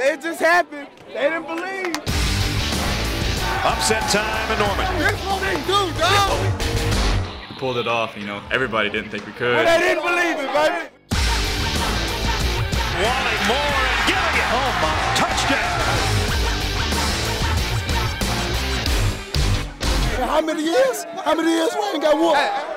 it just happened. They didn't believe. Upset time in Norman. This what they do, dog. We pulled it off, you know. Everybody didn't think we But could. they didn't believe it, baby. Wally Moore and Gilligan. Oh my. Touchdown. How many years? How many years we ain't got whooped?